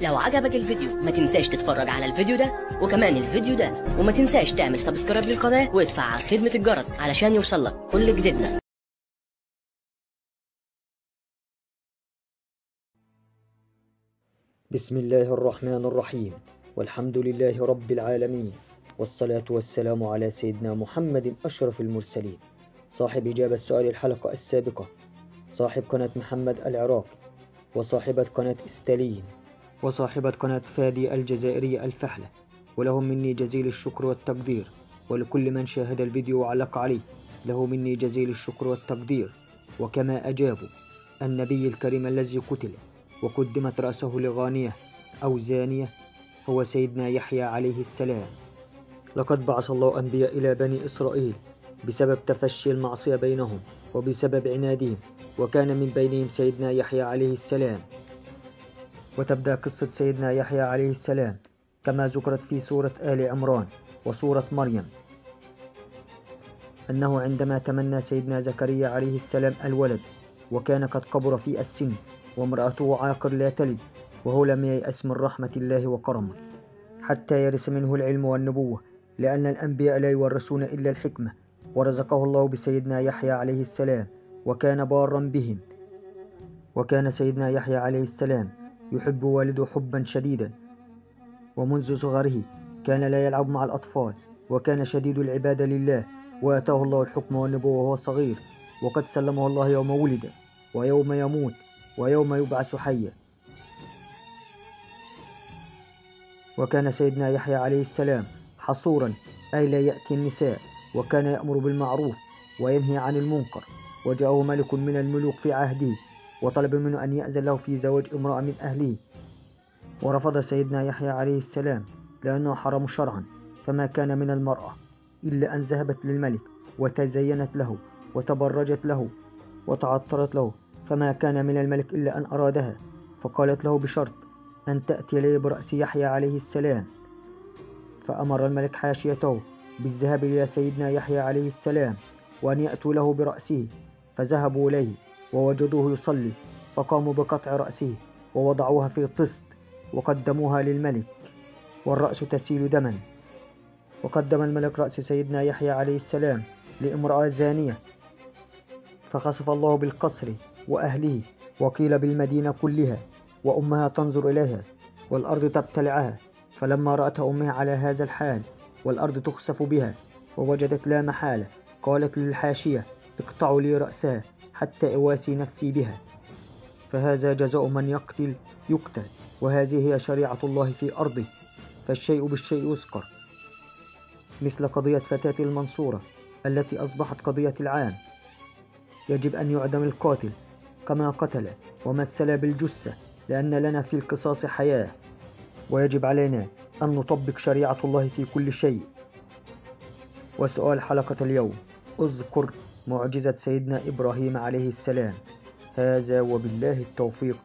لو عجبك الفيديو ما تنساش تتفرج على الفيديو ده وكمان الفيديو ده وما تنساش تعمل سبسكرايب للقناة وتفعل خدمة الجرس علشان يوصلك كل جديدنا. بسم الله الرحمن الرحيم. والحمد لله رب العالمين. والصلاة والسلام على سيدنا محمد أشرف المرسلين. صاحب إجابة سؤال الحلقة السابقة. صاحب قناة محمد العراقي. وصاحبة قناة إستالين. وصاحبة قناة فادي الجزائرية الفحلة ولهم مني جزيل الشكر والتقدير ولكل من شاهد الفيديو وعلق عليه له مني جزيل الشكر والتقدير. وكما أجابوا النبي الكريم الذي قتل وقدمت رأسه لغانية أو زانية هو سيدنا يحيى عليه السلام. لقد بعث الله أنبياء إلى بني إسرائيل بسبب تفشي المعصية بينهم وبسبب عنادهم وكان من بينهم سيدنا يحيى عليه السلام. وتبدأ قصة سيدنا يحيى عليه السلام كما ذكرت في سورة آل عمران وسورة مريم. أنه عندما تمنى سيدنا زكريا عليه السلام الولد وكان قد كبر في السن وامرأته عاقر لا تلد وهو لم ييأس من رحمة الله وكرمه حتى يرث منه العلم والنبوة لأن الأنبياء لا يورثون إلا الحكمة ورزقه الله بسيدنا يحيى عليه السلام وكان بارا بهم. وكان سيدنا يحيى عليه السلام يحب والده حبا شديدا. ومنذ صغره كان لا يلعب مع الأطفال وكان شديد العبادة لله وآتاه الله الحكم والنبوة وهو صغير وقد سلمه الله يوم ولد ويوم يموت ويوم يبعث حيا. وكان سيدنا يحيى عليه السلام حصورا أي لا يأتي النساء وكان يأمر بالمعروف وينهي عن المنكر وجاءه ملك من الملوك في عهده وطلب منه أن يأذن له في زواج امرأة من أهله. ورفض سيدنا يحيى عليه السلام لأنه حرام شرعا فما كان من المرأة إلا أن ذهبت للملك وتزينت له وتبرجت له وتعطرت له فما كان من الملك إلا أن أرادها. فقالت له بشرط أن تأتي لي برأس يحيى عليه السلام. فأمر الملك حاشيته بالذهاب إلى سيدنا يحيى عليه السلام وأن يأتوا له برأسه فذهبوا إليه. ووجدوه يصلي فقاموا بقطع رأسه ووضعوها في طست وقدموها للملك والرأس تسيل دما. وقدم الملك رأس سيدنا يحيى عليه السلام لامرأة زانية. فخسف الله بالقصر وأهله وقيل بالمدينة كلها وأمها تنظر إليها والأرض تبتلعها فلما رأتها أمها على هذا الحال والأرض تخسف بها ووجدت لا محالة قالت للحاشية اقطعوا لي رأسها. حتى أواسي نفسي بها. فهذا جزاء من يقتل يقتل وهذه هي شريعة الله في أرضه. فالشيء بالشيء يذكر. مثل قضية فتاة المنصورة التي أصبحت قضية العام. يجب أن يعدم القاتل كما قتل ومثل بالجثة لأن لنا في القصاص حياة. ويجب علينا أن نطبق شريعة الله في كل شيء. وسؤال حلقة اليوم. أذكر معجزة سيدنا إبراهيم عليه السلام. هذا وبالله التوفيق.